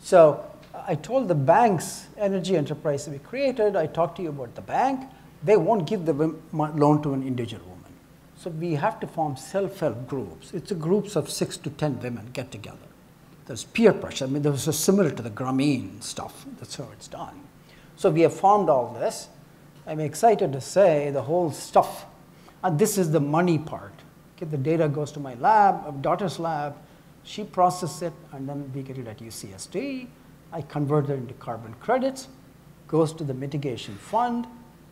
So I told the bank's energy enterprise we created, I talked to you about the bank. They won't give the loan to an individual woman. So we have to form self-help groups. It's a groups of six to 10 women get together. There's peer pressure. I mean, this is similar to the Grameen stuff. That's how it's done. So we have formed all this. I'm excited to say the whole stuff and this is the money part. Okay, the data goes to my lab, my daughter's lab. She processes it, and then we get it at UCSD. I convert it into carbon credits. goes to the mitigation fund,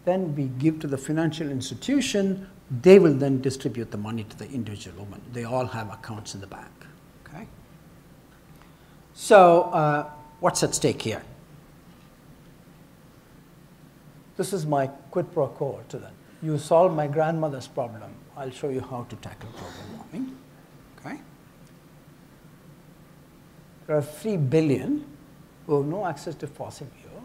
then we give to the financial institution, they will then distribute the money to the individual woman. They all have accounts in the bank. Okay? So, uh, what's at stake here? This is my quid pro quo to them. You solve my grandmother's problem, I'll show you how to tackle warming. Okay? There are 3 billion who have no access to fossil fuel.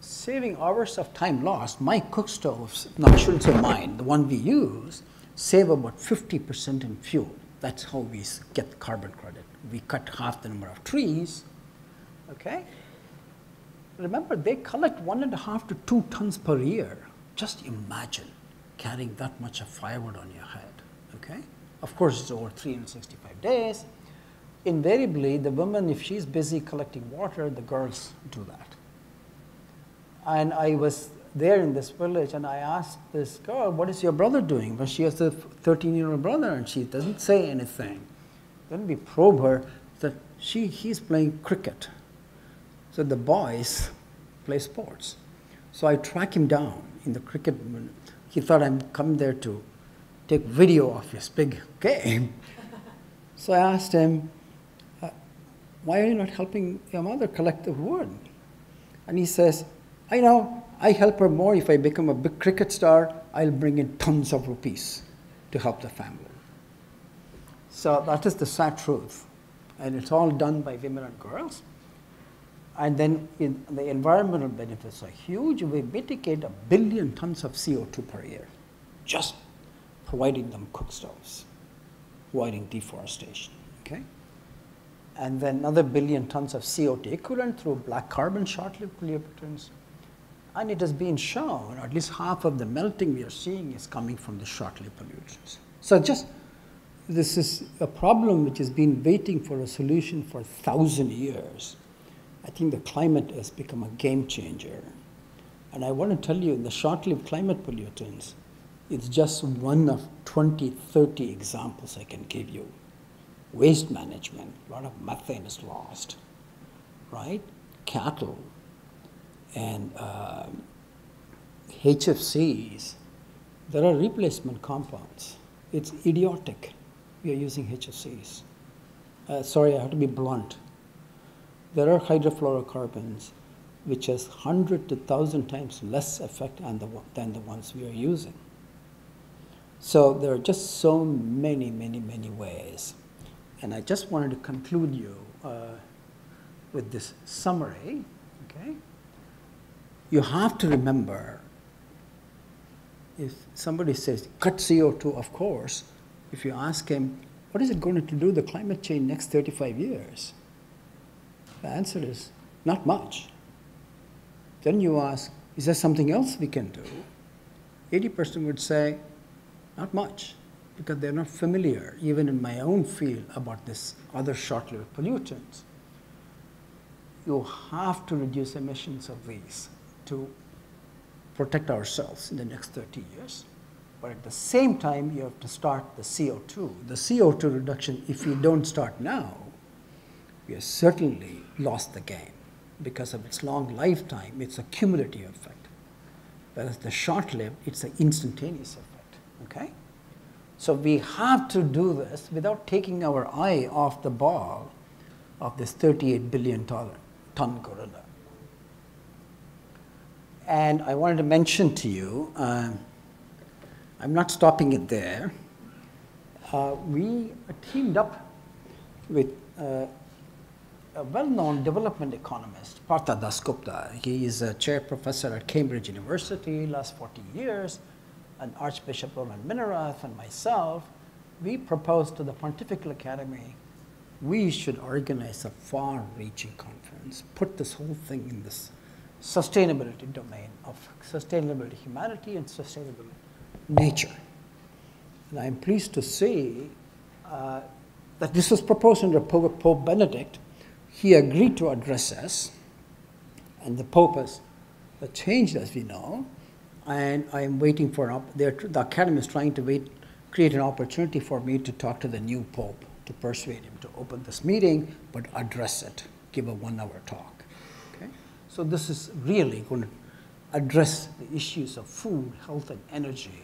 Saving hours of time lost, my cook stoves, I shouldn't say mine, the one we use, save about 50% in fuel. That's how we get carbon credit. We cut half the number of trees, okay? Remember, they collect one and a half to two tons per year. Just imagine carrying that much of firewood on your head, okay? Of course, it's over 365 days. Invariably, the woman, if she's busy collecting water, the girls do that. And I was there in this village and I asked this girl, What is your brother doing? Well, she has a 13 year old brother and she doesn't say anything. Then we probe her that she, he's playing cricket. So the boys play sports. So I track him down in the cricket. He thought I'm come there to take video of his big game. so I asked him, uh, Why are you not helping your mother collect the wood? And he says, I know, I help her more if I become a big cricket star, I'll bring in tons of rupees to help the family. So that is the sad truth. And it's all done by women and girls. And then the environmental benefits are huge. We mitigate a billion tons of CO2 per year, just providing them cook stoves, avoiding deforestation. Okay? And then another billion tons of CO2 equivalent through black carbon short-lived pollutants. And it has been shown at least half of the melting we are seeing is coming from the short-lived pollutants. So just this is a problem which has been waiting for a solution for a thousand years. I think the climate has become a game changer. And I want to tell you, the short lived climate pollutants, it's just one of 20, 30 examples I can give you. Waste management, a lot of methane is lost, right? Cattle and uh, HFCs, there are replacement compounds. It's idiotic. We are using HFCs. Uh, sorry, I have to be blunt there are hydrofluorocarbons which has 100 to 1000 times less effect on the, than the ones we are using. So there are just so many, many, many ways. And I just wanted to conclude you uh, with this summary, okay? You have to remember if somebody says cut CO2, of course, if you ask him, what is it going to do the climate change next 35 years? The answer is not much. Then you ask, is there something else we can do? 80% would say, not much, because they're not familiar, even in my own field, about this other short-lived pollutants. You have to reduce emissions of these to protect ourselves in the next 30 years. But at the same time, you have to start the CO2. The CO2 reduction, if you don't start now, we have certainly lost the game because of its long lifetime. It's a cumulative effect. Whereas the short lived, it's an instantaneous effect. Okay? So we have to do this without taking our eye off the ball of this 38 billion ton ton gorilla. And I wanted to mention to you, um, I'm not stopping it there. Uh, we teamed up with uh, a well-known development economist, Partha Dasgupta. He is a chair professor at Cambridge University last 40 years, and Archbishop Roland Minarath and myself, we proposed to the Pontifical Academy we should organize a far-reaching conference, put this whole thing in this sustainability domain of sustainability humanity and sustainable nature. And I'm pleased to say uh, that this was proposed under Pope Benedict. He agreed to address us, and the Pope has changed, as we know. And I am waiting for the Academy is trying to wait, create an opportunity for me to talk to the new Pope to persuade him to open this meeting, but address it, give a one-hour talk. Okay? So this is really going to address the issues of food, health, and energy.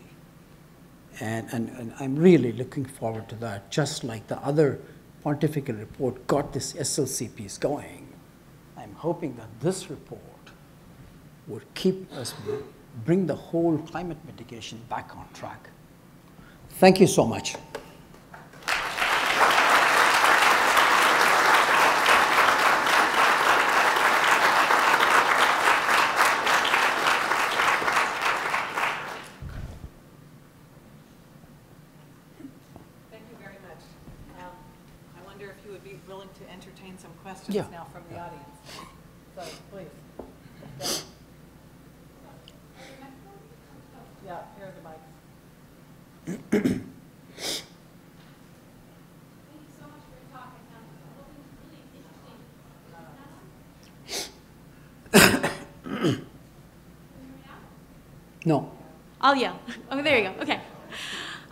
And, and, and I'm really looking forward to that, just like the other pontifical report got this SLCPs going. I'm hoping that this report would keep us, bring the whole climate mitigation back on track. Thank you so much. Thank you very much. Um, I wonder if you would be willing to entertain some questions Yeah. now from the audience. So, please. Yeah, here are the mics. No. I'll yell. Oh, there you go. Okay.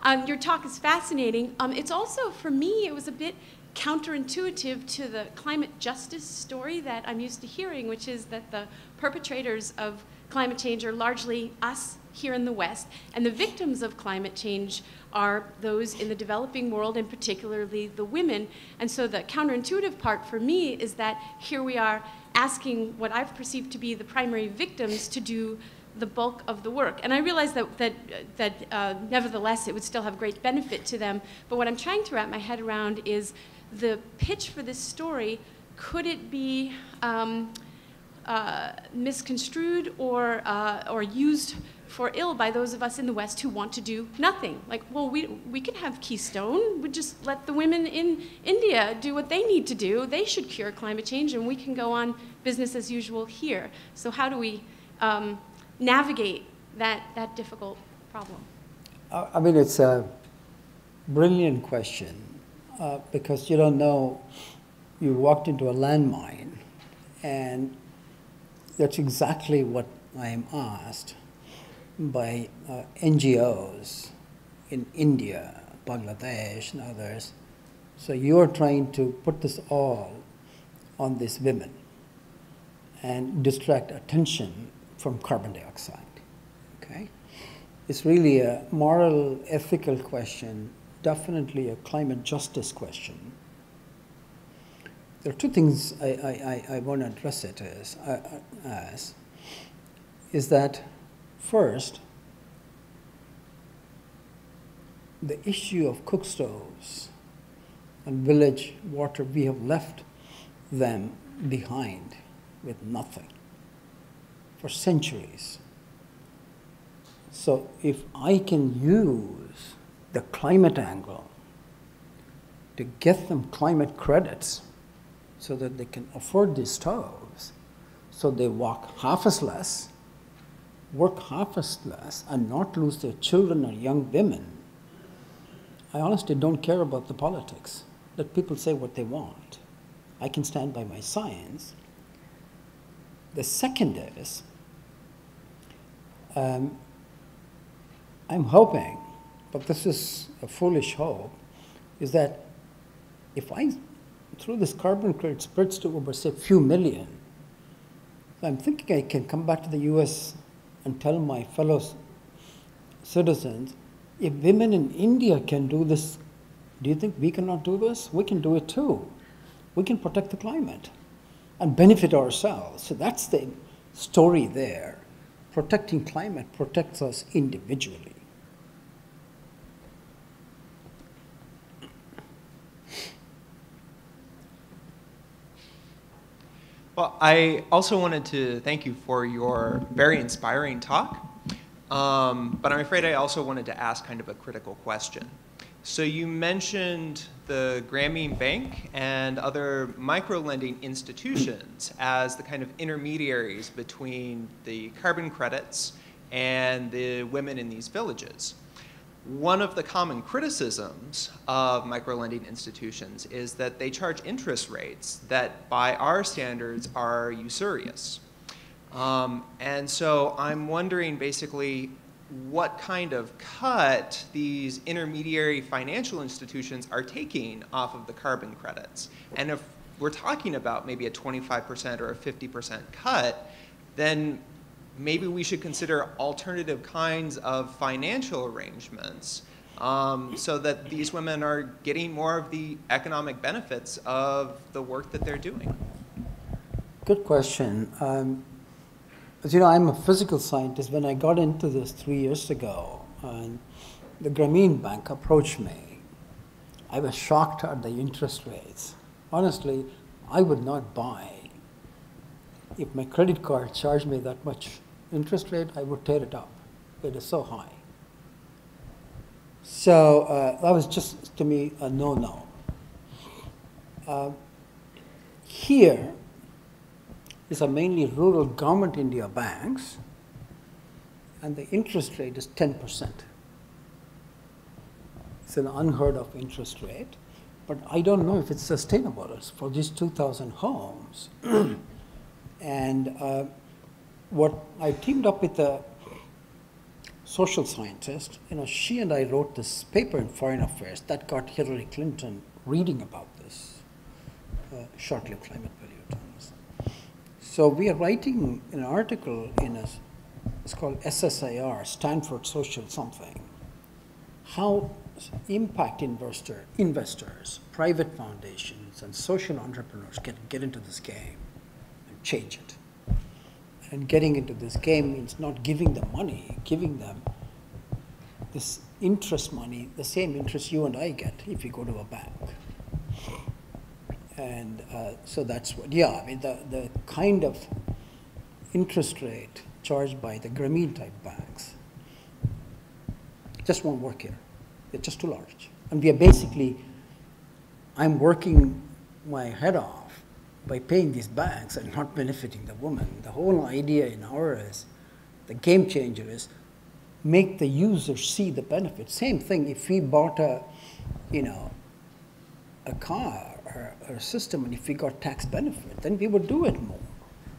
Um, your talk is fascinating. Um, it's also, for me, it was a bit counterintuitive to the climate justice story that I'm used to hearing, which is that the perpetrators of climate change are largely us here in the West, and the victims of climate change are those in the developing world, and particularly the women. And so the counterintuitive part for me is that here we are asking what I've perceived to be the primary victims to do the bulk of the work. And I realize that, that, that uh, nevertheless it would still have great benefit to them. But what I'm trying to wrap my head around is the pitch for this story. Could it be um, uh, misconstrued or, uh, or used for ill by those of us in the West who want to do nothing? Like, well, we, we can have Keystone. We just let the women in India do what they need to do. They should cure climate change, and we can go on business as usual here. So how do we um, navigate that, that difficult problem? I mean, it's a brilliant question uh, because you don't know, you walked into a landmine, and that's exactly what I am asked by uh, NGOs in India, Bangladesh, and others. So you're trying to put this all on these women and distract attention from carbon dioxide. Okay? It's really a moral, ethical question, definitely a climate justice question. There are two things I, I, I, I want to address it as, uh, as is that first, the issue of cook stoves and village water, we have left them behind with nothing for centuries. So if I can use the climate angle to get them climate credits so that they can afford these stoves, so they walk half as less, work half as less, and not lose their children or young women, I honestly don't care about the politics. Let people say what they want. I can stand by my science. The second is, um, I'm hoping, but this is a foolish hope, is that if I, through this carbon credit spreads to over, say, a few million, I'm thinking I can come back to the US and tell my fellow citizens if women in India can do this, do you think we cannot do this? We can do it too. We can protect the climate and benefit ourselves. So that's the story there. Protecting climate protects us individually. Well, I also wanted to thank you for your very inspiring talk. Um, but I'm afraid I also wanted to ask kind of a critical question. So you mentioned the Grameen Bank and other micro-lending institutions as the kind of intermediaries between the carbon credits and the women in these villages. One of the common criticisms of micro-lending institutions is that they charge interest rates that by our standards are usurious. Um, and so I'm wondering basically what kind of cut these intermediary financial institutions are taking off of the carbon credits. And if we're talking about maybe a 25% or a 50% cut, then maybe we should consider alternative kinds of financial arrangements um, so that these women are getting more of the economic benefits of the work that they're doing. Good question. Um, as you know, I'm a physical scientist. When I got into this three years ago, and the Grameen Bank approached me, I was shocked at the interest rates. Honestly, I would not buy. If my credit card charged me that much interest rate, I would tear it up. It is so high. So uh, that was just to me a no-no. Uh, here, these are mainly rural government India banks, and the interest rate is 10%. It's an unheard of interest rate, but I don't know if it's sustainable it's for these 2,000 homes. and uh, what I teamed up with a social scientist, you know, she and I wrote this paper in Foreign Affairs that got Hillary Clinton reading about this uh, short-lived climate pollutants. So we are writing an article in a, it's called SSIR, Stanford Social Something, how impact investor, investors, private foundations, and social entrepreneurs can get into this game and change it. And getting into this game means not giving them money, giving them this interest money, the same interest you and I get if we go to a bank. And uh, so that's what, yeah, I mean, the, the kind of interest rate charged by the Grameen type banks just won't work here. It's just too large. And we are basically, I'm working my head off by paying these banks and not benefiting the woman. The whole idea in our is, the game changer is make the user see the benefit. Same thing if we bought a, you know, a car or, or a system and if we got tax benefit, then we would do it more.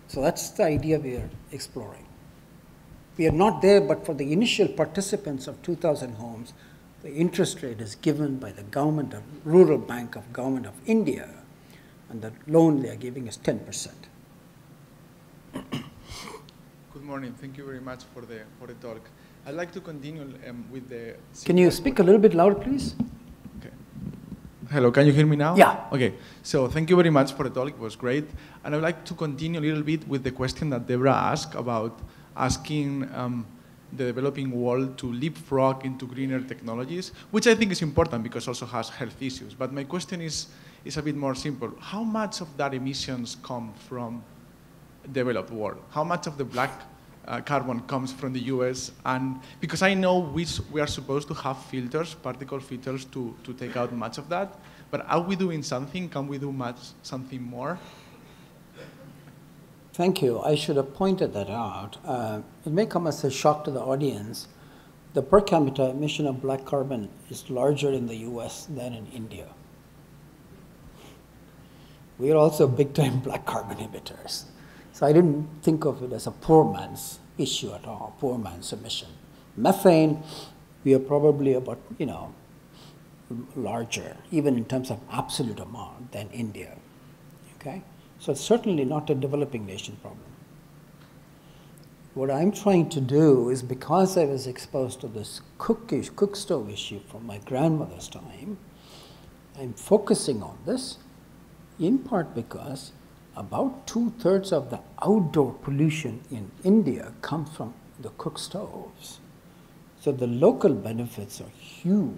So that's the idea we are exploring. We are not there, but for the initial participants of 2,000 homes, the interest rate is given by the government of Rural Bank of Government of India, and the loan they are giving is 10%. Good morning. Thank you very much for the for the talk. I'd like to continue um, with the. Can you speak a little bit louder, please? Okay. Hello, can you hear me now? Yeah. Okay. So thank you very much for the talk. It was great. And I'd like to continue a little bit with the question that Deborah asked about asking um, the developing world to leapfrog into greener technologies, which I think is important because also has health issues. But my question is, is a bit more simple. How much of that emissions come from developed world? How much of the black uh, carbon comes from the US? And because I know we, we are supposed to have filters, particle filters, to, to take out much of that, but are we doing something? Can we do much something more? Thank you. I should have pointed that out. Uh, it may come as a shock to the audience. The per capita emission of black carbon is larger in the US than in India. We are also big time black carbon emitters. So I didn't think of it as a poor man's issue at all, poor man's emission. Methane, we are probably about, you know, larger, even in terms of absolute amount, than India. Okay? So it's certainly not a developing nation problem. What I'm trying to do is because I was exposed to this cook, cook stove issue from my grandmother's time, I'm focusing on this in part because about two thirds of the outdoor pollution in India comes from the cook stoves. So the local benefits are huge.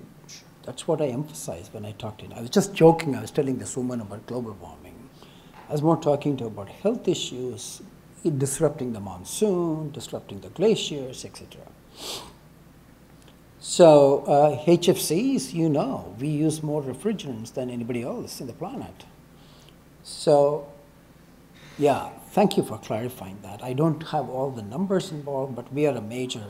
That's what I emphasize when I talk to you. I was just joking, I was telling this woman about global warming. I was more talking to her about health issues, disrupting the monsoon, disrupting the glaciers, etc. So uh, HFCs, you know, we use more refrigerants than anybody else in the planet. So yeah, thank you for clarifying that. I don't have all the numbers involved, but we are a major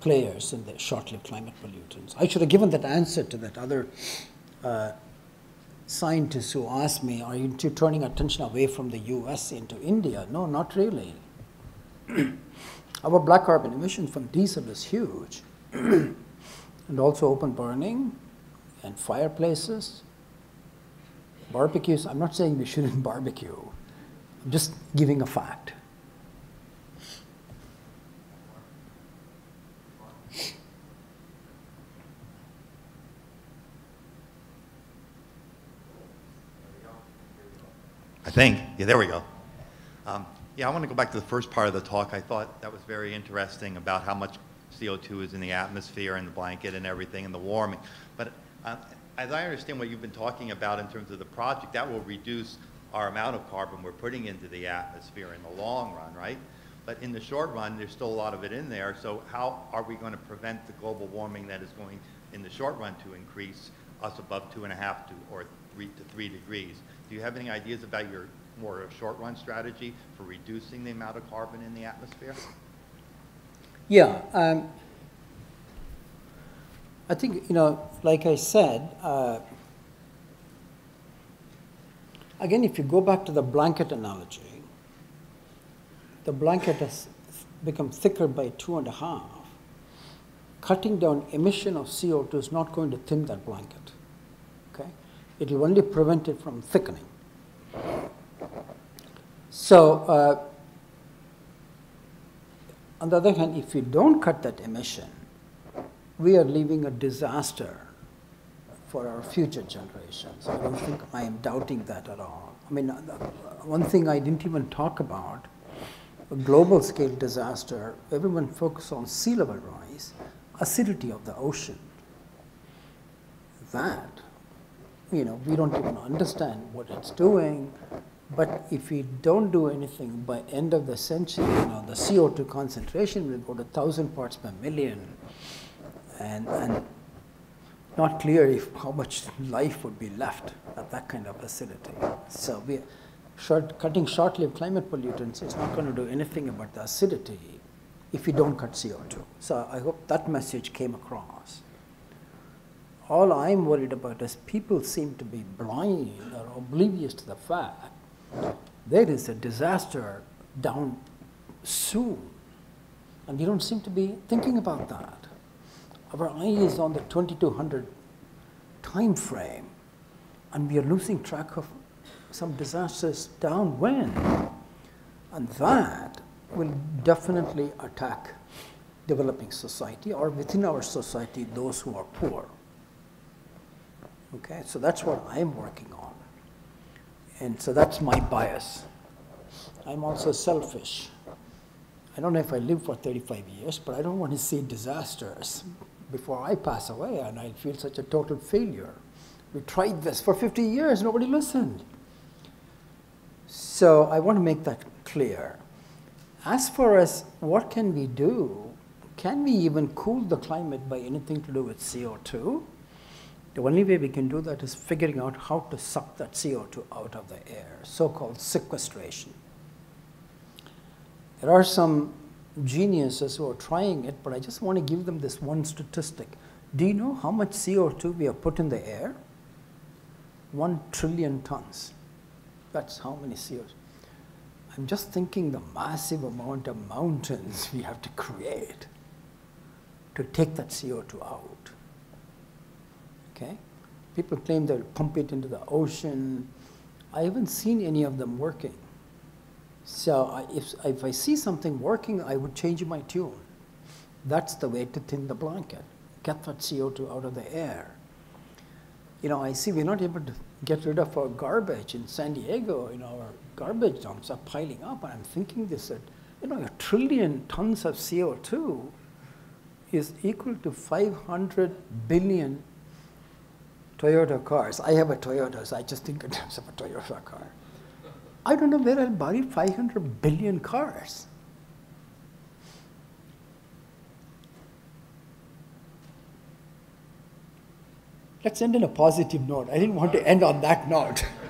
players in the short-lived climate pollutants. I should have given that answer to that other uh, scientist who asked me, are you turning attention away from the US into India? No, not really. Our black carbon emission from diesel is huge. and also open burning and fireplaces. Barbecues, I'm not saying we shouldn't barbecue. I'm just giving a fact. I think. Yeah, there we go. Um, yeah, I want to go back to the first part of the talk. I thought that was very interesting about how much CO2 is in the atmosphere and the blanket and everything and the warming. But uh, as I understand what you've been talking about in terms of the project, that will reduce our amount of carbon we're putting into the atmosphere in the long run, right? But in the short run, there's still a lot of it in there. So how are we going to prevent the global warming that is going in the short run to increase us above two and a half to or three to three degrees? Do you have any ideas about your more short run strategy for reducing the amount of carbon in the atmosphere? Yeah, um, I think, you know, like I said, uh, again, if you go back to the blanket analogy, the blanket has become thicker by two and a half. Cutting down emission of CO2 is not going to thin that blanket. Okay? It will only prevent it from thickening. So, uh, on the other hand, if you don't cut that emission, we are leaving a disaster for our future generations. I don't think I am doubting that at all. I mean, uh, one thing I didn't even talk about, a global scale disaster, everyone focuses on sea level rise, acidity of the ocean. That, you know, we don't even understand what it's doing, but if we don't do anything by end of the century, you know, the CO2 concentration will go to 1,000 parts per million and, and not clear if how much life would be left at that kind of acidity. So we short, cutting short-lived climate pollutants is not going to do anything about the acidity if we don't cut CO2. So I hope that message came across. All I'm worried about is people seem to be blind or oblivious to the fact there is a disaster down soon. And we don't seem to be thinking about that. Our eye is on the 2200 time frame, and we are losing track of some disasters downwind. And that will definitely attack developing society or within our society those who are poor. Okay, so that's what I'm working on. And so that's my bias. I'm also selfish. I don't know if I live for 35 years, but I don't want to see disasters before I pass away and I feel such a total failure. We tried this for 50 years, nobody listened. So I want to make that clear. As far as what can we do, can we even cool the climate by anything to do with CO2? The only way we can do that is figuring out how to suck that CO2 out of the air, so-called sequestration. There are some geniuses who are trying it, but I just want to give them this one statistic. Do you know how much CO2 we have put in the air? One trillion tons. That's how many CO2. I'm just thinking the massive amount of mountains we have to create to take that CO2 out. Okay? People claim they'll pump it into the ocean. I haven't seen any of them working. So if, if I see something working, I would change my tune. That's the way to thin the blanket. Get that CO2 out of the air. You know, I see we're not able to get rid of our garbage in San Diego. You know, our garbage dumps are piling up. And I'm thinking this that, you know, a trillion tons of CO2 is equal to 500 billion Toyota cars. I have a Toyota, so I just think in terms of a Toyota car. I don't know where I'll buy 500 billion cars. Let's end on a positive note. I didn't want to end on that note.